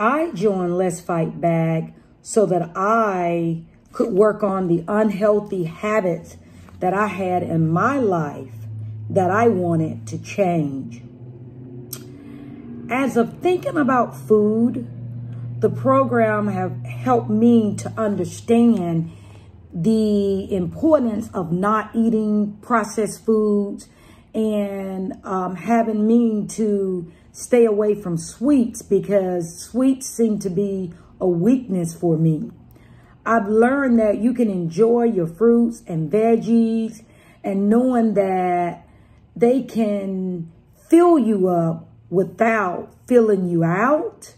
I joined Let's Fight Back so that I could work on the unhealthy habits that I had in my life that I wanted to change. As of thinking about food, the program have helped me to understand the importance of not eating processed foods and um, having me to stay away from sweets because sweets seem to be a weakness for me. I've learned that you can enjoy your fruits and veggies and knowing that they can fill you up without filling you out.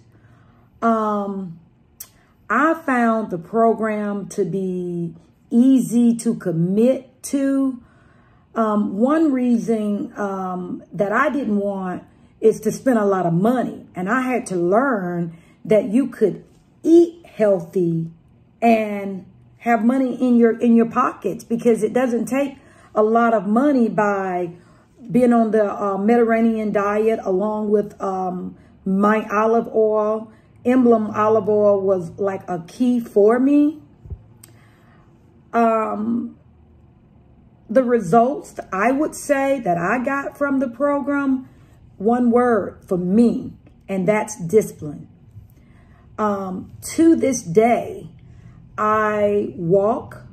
Um, I found the program to be easy to commit to. Um, one reason um, that I didn't want is to spend a lot of money. And I had to learn that you could eat healthy and have money in your in your pockets because it doesn't take a lot of money by being on the uh, Mediterranean diet along with um, my olive oil. Emblem olive oil was like a key for me. Um, the results I would say that I got from the program, one word for me, and that's discipline. Um, to this day, I walk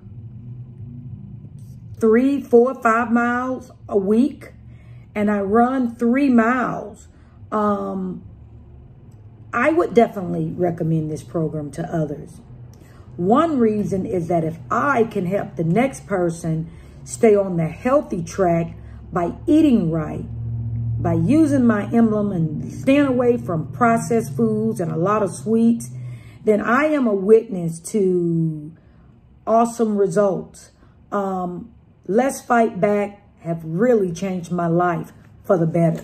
three, four, five miles a week, and I run three miles. Um, I would definitely recommend this program to others. One reason is that if I can help the next person stay on the healthy track by eating right, by using my emblem and staying away from processed foods and a lot of sweets, then I am a witness to awesome results. Um, Let's Fight Back have really changed my life for the better.